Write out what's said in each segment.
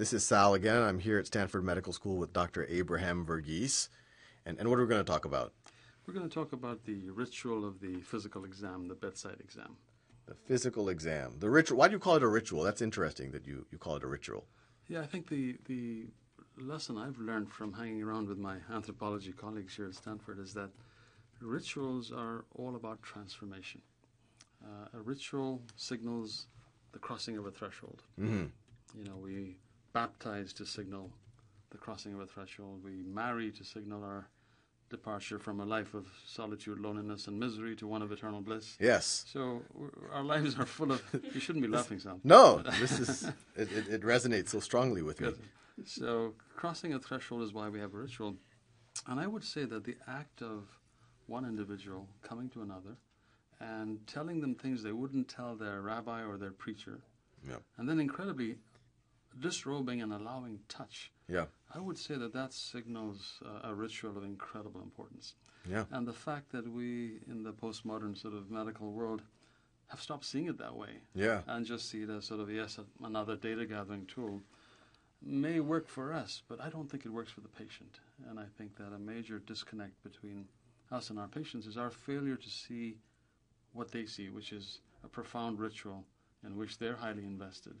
This is Sal again. I'm here at Stanford Medical School with Dr. Abraham Verghese. And, and what are we going to talk about? We're going to talk about the ritual of the physical exam, the bedside exam. The physical exam. The ritual. Why do you call it a ritual? That's interesting that you, you call it a ritual. Yeah, I think the, the lesson I've learned from hanging around with my anthropology colleagues here at Stanford is that rituals are all about transformation. Uh, a ritual signals the crossing of a threshold. Mm-hmm. You know, we baptize to signal the crossing of a threshold. We marry to signal our departure from a life of solitude, loneliness, and misery to one of eternal bliss. Yes. So our lives are full of. You shouldn't be laughing, Sal. No, this is it, it, it resonates so strongly with me. So crossing a threshold is why we have a ritual, and I would say that the act of one individual coming to another and telling them things they wouldn't tell their rabbi or their preacher, Yeah. and then incredibly disrobing and allowing touch. Yeah. I would say that that signals uh, a ritual of incredible importance. Yeah. And the fact that we, in the postmodern sort of medical world, have stopped seeing it that way Yeah. and just see it as sort of, yes, another data gathering tool may work for us, but I don't think it works for the patient. And I think that a major disconnect between us and our patients is our failure to see what they see, which is a profound ritual in which they're highly invested.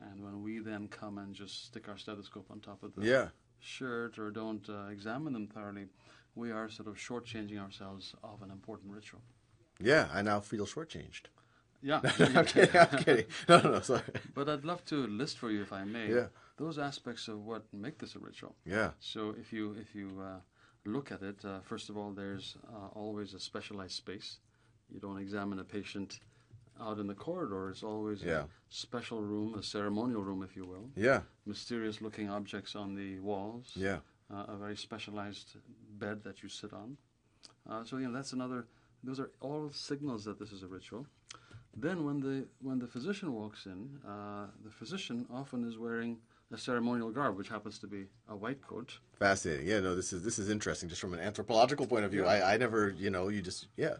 And when we then come and just stick our stethoscope on top of the Yeah. shirt or don't uh, examine them thoroughly, we are sort of shortchanging ourselves of an important ritual. Yeah. I now feel shortchanged. Yeah. I'm kidding. I'm kidding. No, no, no. Sorry. But I'd love to list for you, if I may, Yeah. those aspects of what make this a ritual. Yeah. So if you if you uh, look at it, uh, first of all, there's uh, always a specialized space. You don't examine a patient out in the corridor. It's always Yeah. a special room, a ceremonial room, if you will. Yeah. Mysterious-looking objects on the walls. Yeah. uh, a very specialized bed that you sit on. Uh, so you know that's another. Those are all signals that this is a ritual. Then when the when the physician walks in, uh, the physician often is wearing a ceremonial garb, which happens to be a white coat. Fascinating. Yeah. No, this is this is interesting, just from an anthropological point of view. Yeah. I, I never, you know, you just yeah.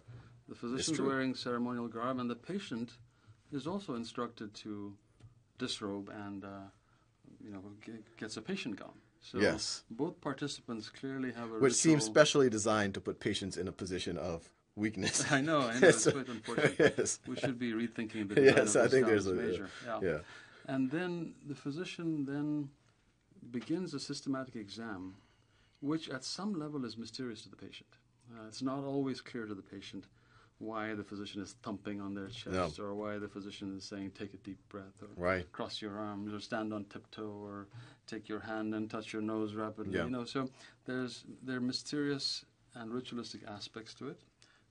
The physician's true. wearing ceremonial garb, and the patient is also instructed to disrobe and uh, you know g- gets a patient gown. So Yes. both participants clearly have a Which seems specially designed to put patients in a position of weakness. I know, I know. It's quite unfortunate. Yes. We should be rethinking the design Yes, of I think there's a major. Yeah. yeah. And then the physician then begins a systematic exam, which at some level is mysterious to the patient. Uh, it's not always clear to the patient why the physician is thumping on their chest or why the physician is saying take a deep breath or Right. cross your arms or stand on tiptoe or take your hand and touch your nose rapidly. Yeah. You know, so there's there are mysterious and ritualistic aspects to it,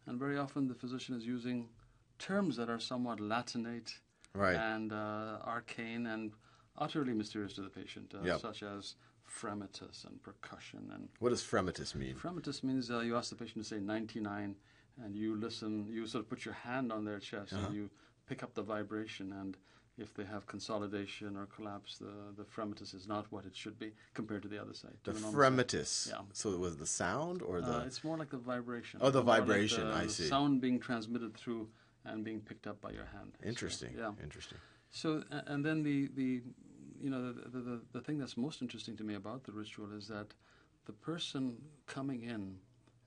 and very often the physician is using terms that are somewhat Latinate Right. and uh, arcane and utterly mysterious to the patient, uh, Yeah. such as fremitus and percussion. And What does fremitus mean? fremitus means uh, you ask the patient to say 99, and you listen. You sort of put your hand on their chest Uh-huh. and you pick up the vibration. And if they have consolidation or collapse, the the fremitus is not what it should be compared to the other side. The normal side. fremitus. Yeah. So it was the sound or the Uh, it's more like the vibration. Oh, the More like vibration, the I see. Sound being transmitted through and being picked up by your hand. So, interesting. yeah. Interesting. So, and then the, the you know, the, the, the, the thing that's most interesting to me about the ritual is that the person coming in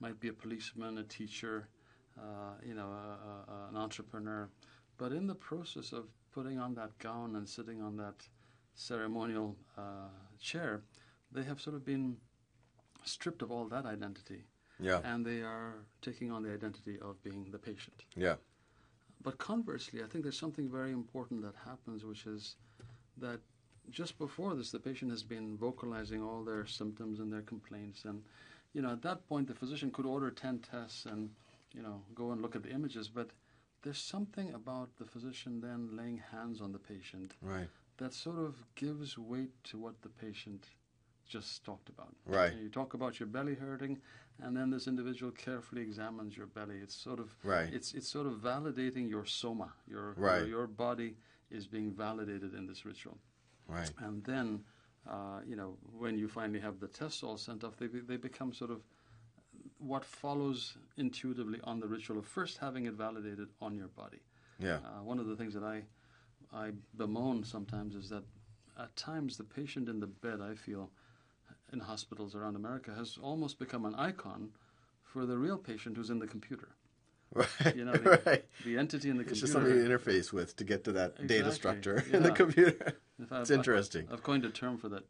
might be a policeman, a teacher, uh, you know, a, a, an entrepreneur, but in the process of putting on that gown and sitting on that ceremonial uh, chair, they have sort of been stripped of all that identity, Yeah. and they are taking on the identity of being the patient. Yeah. But conversely, I think there's something very important that happens, which is that just before this, the patient has been vocalizing all their symptoms and their complaints. And, you know, at that point, the physician could order 10 tests and, you know, go and look at the images. But there's something about the physician then laying hands on the patient Right. that sort of gives weight to what the patient just talked about. Right. You talk about your belly hurting, and then this individual carefully examines your belly. It's sort of Right. it's it's sort of validating your soma. Your Right. your, your body is being validated in this ritual. Right. And then, uh, you know, when you finally have the tests all sent off, they they become sort of what follows intuitively on the ritual of first having it validated on your body. Yeah. Uh, one of the things that I I bemoan sometimes is that at times the patient in the bed, I feel, in hospitals around America, has almost become an icon for the real patient who's in the computer. Right. You know, the, right. the entity in the computer. It's just something you interface with to get to that data Exactly. structure in the computer. It's I've- interesting. I've coined a term for that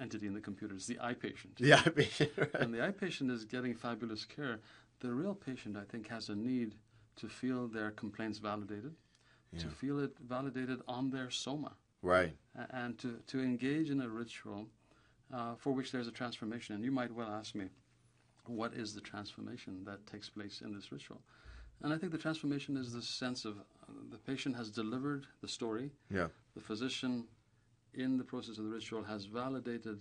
entity in the computer. It's the iPatient. Yeah, I mean, right. And the iPatient is getting fabulous care. The real patient, I think, has a need to feel their complaints validated, to feel it validated on their soma, right. and to, to engage in a ritual uh, for which there's a transformation. And you might well ask me, what is the transformation that takes place in this ritual? And I think the transformation is the sense of uh, the patient has delivered the story, Yeah. the physician, in the process of the ritual, has validated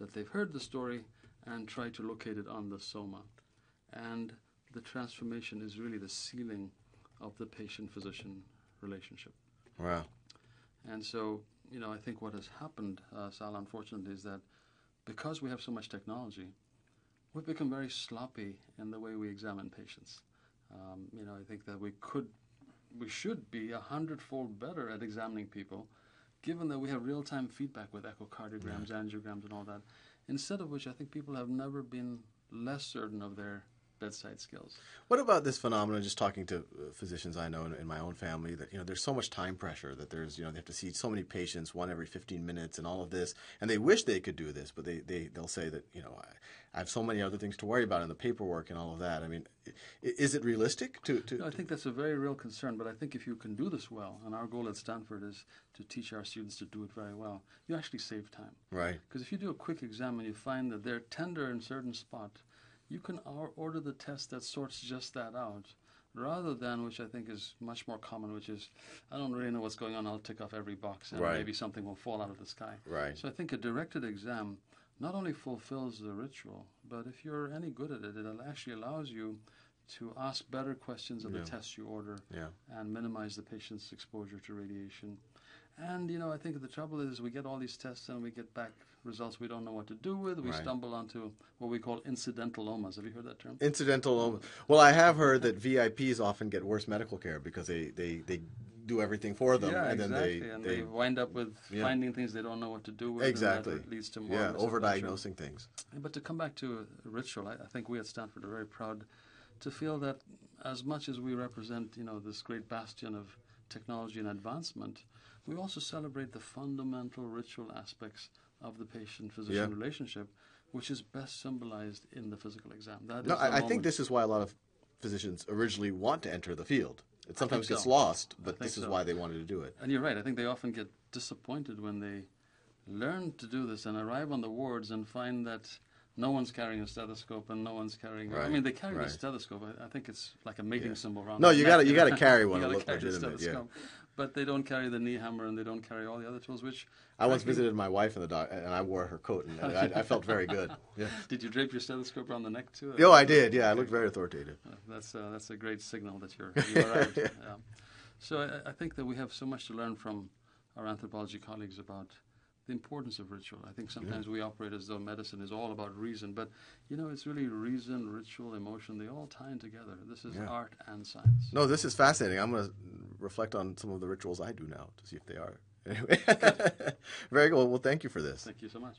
that they've heard the story and tried to locate it on the soma. And the transformation is really the sealing of the patient physician relationship. Wow. And so, you know, I think what has happened, uh, Sal, unfortunately, is that because we have so much technology, we've become very sloppy in the way we examine patients. Um, you know, I think that we could, we should be a hundredfold better at examining people, given that we have real-time feedback with echocardiograms, angiograms, and all that. Instead of which, I think people have never been less certain of their bedside skills. What about this phenomenon? Just talking to uh, physicians I know in, in my own family, that you know, there's so much time pressure that there's, you know, they have to see so many patients, one every 15 minutes, and all of this, and they wish they could do this, but they they they'll say that you know, I, I have so many other things to worry about in the paperwork and all of that. I mean, is it realistic to to? No, I think that's a very real concern, but I think if you can do this well, and our goal at Stanford is to teach our students to do it very well, you actually save time. right. Because if you do a quick exam and you find that they're tender in certain spot, you can order the test that sorts just that out, rather than which I think is much more common, which is I don't really know what's going on. I'll tick off every box, and Right. maybe something will fall out of the sky. Right. So I think a directed exam not only fulfills the ritual, but if you're any good at it, it actually allows you to ask better questions of Yeah. the tests you order Yeah. and minimize the patient's exposure to radiation. And you know, I think the trouble is we get all these tests and we get back results we don't know what to do with. We Right. stumble onto what we call incidentalomas. Have you heard that term? Incidental. Well, I have heard that VIPs often get worse medical care because they they, they do everything for them, yeah, and then they and they, they, wind up with Yeah. finding things they don't know what to do with. exactly leads to more yeah overdiagnosing things. But to come back to ritual, I, I think we at Stanford are very proud to feel that as much as we represent, you know, this great bastion of technology and advancement, we also celebrate the fundamental ritual aspects of the patient-physician Yeah. relationship, which is best symbolized in the physical exam. That is No, I think this is why a lot of physicians originally want to enter the field. It sometimes gets so. lost, but this is so. why they wanted to do it. And you're right. I think they often get disappointed when they learn to do this and arrive on the wards and find that no one's carrying a stethoscope and no one's carrying. I mean, they carry right. the stethoscope. I, I think it's like a mating Yeah. symbol around. No, you gotta- you gotta carry one You gotta carry the legitimate, yeah. stethoscope. But they don't carry the knee hammer and they don't carry all the other tools. Which I once visited my wife in the doc, and I wore her coat, and I, I felt very good. Yeah. Did you drape your stethoscope around the neck too? Oh, I did. Yeah, I looked very authoritative. Uh, That's uh, that's a great signal that you're you arrived. yeah. So I, I think that we have so much to learn from our anthropology colleagues about the importance of ritual. I think sometimes we operate as though medicine is all about reason, but you know it's really reason, ritual, emotion. They all tie in together. This is Yeah. art and science. No, this is fascinating. I'm going to reflect on some of the rituals I do now to see if they are. Anyway, very good. Well, thank you for this. Thank you so much.